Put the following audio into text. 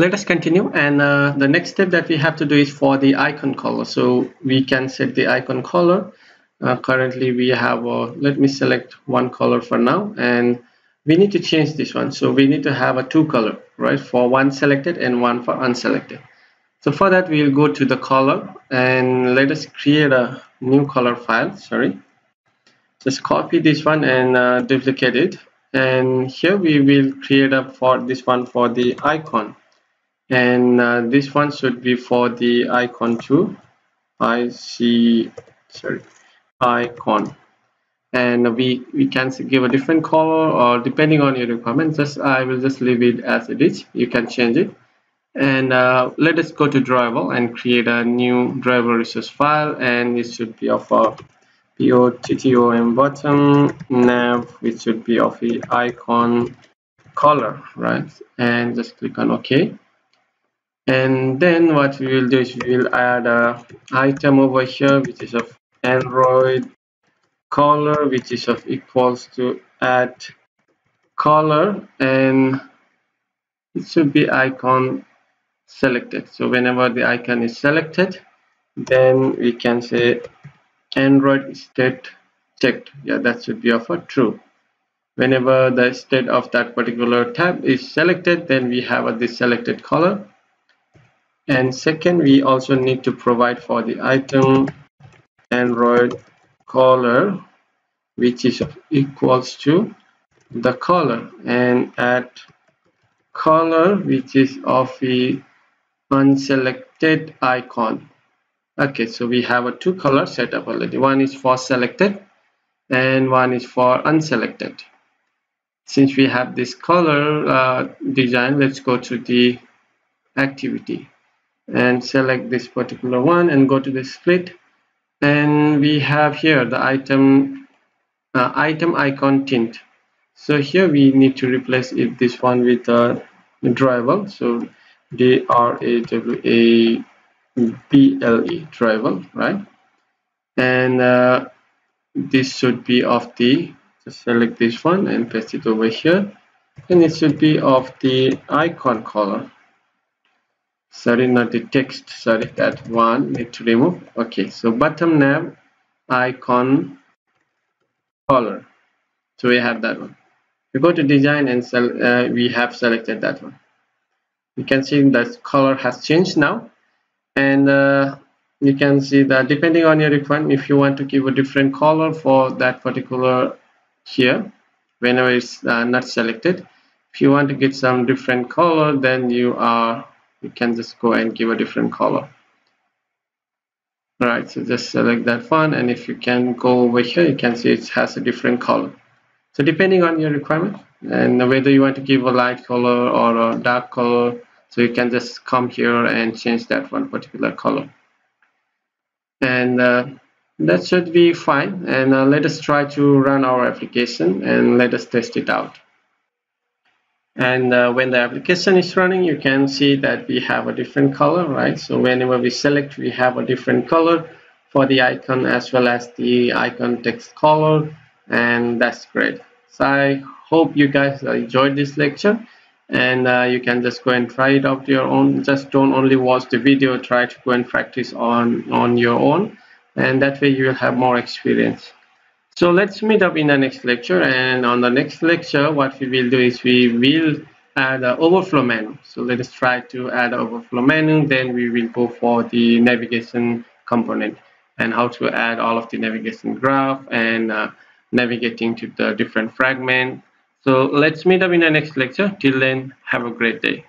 let us continue and uh, the next step that we have to do is for the icon color. So we can set the icon color. Uh, currently we have a, let me select one color for now and we need to change this one. So we need to have a two color right? For one selected and one for unselected. So for that we'll go to the color and let us create a new color file sorry. Just copy this one and uh, duplicate it. And here we will create a for this one for the icon and uh, this one should be for the icon too. I see sorry icon. And we we can give a different color or depending on your requirements just I will just leave it as it is. You can change it. And uh, let us go to Drawable and create a new drawable resource file. And it should be of a POTTOM bottom nav which should be of the icon color right? And just click on OK and then what we will do is we will add a item over here which is of android color which is of equals to add color. And it should be icon selected. So whenever the icon is selected then we can say android state checked. Yeah that should be of a true. Whenever the state of that particular tab is selected then we have a this selected color and second we also need to provide for the item android color which is equals to the color and add color which is of the unselected icon. Okay so we have a two color set up already. One is for selected and one is for unselected. Since we have this color uh, design let's go to the activity and select this particular one and go to the split. And we have here the item uh, item icon tint. So here we need to replace it this one with a drawable. So d r a w a b l e drawable right? And uh, this should be of the just select this one and paste it over here. And it should be of the icon color sorry not the text. Sorry that one need to remove. Okay so bottom nav icon color. So we have that one. We go to design and uh, we have selected that one. You can see that color has changed now. And uh, you can see that depending on your requirement if you want to give a different color for that particular here whenever it's uh, not selected if you want to get some different color then you are you can just go and give a different color. Alright, so just select that one and if you can go over here you can see it has a different color. So depending on your requirement and whether you want to give a light color or a dark color so you can just come here and change that one particular color. And uh, that should be fine and uh, let us try to run our application and let us test it out and uh, when the application is running you can see that we have a different color right? So whenever we select we have a different color for the icon as well as the icon text color and that's great. So I hope you guys enjoyed this lecture and uh, you can just go and try it out your own. Just don't only watch the video try to go and practice on on your own and that way you will have more experience so let's meet up in the next lecture and on the next lecture what we will do is we will add an overflow menu. So let us try to add an overflow menu then we will go for the navigation component and how to add all of the navigation graph and uh, navigating to the different fragment. So let's meet up in the next lecture. Till then, have a great day.